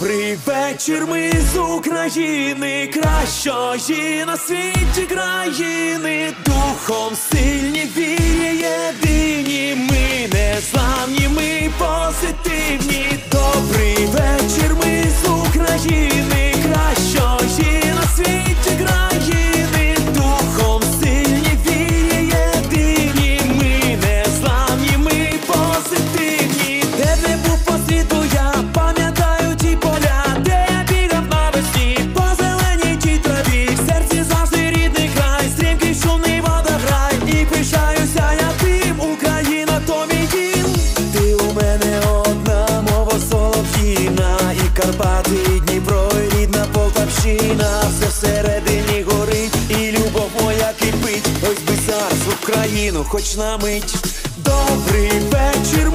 Добрий вечір, ми з України, кращої на світі країни, духом сильні вірі єдині, ми не зламні, ми позитивні. Карпати, Дніпро, і рідна Полтавщина, все всередині горить, і любов моя кипить, ось би зараз в Україну, хоч на мить. Добрий вечір,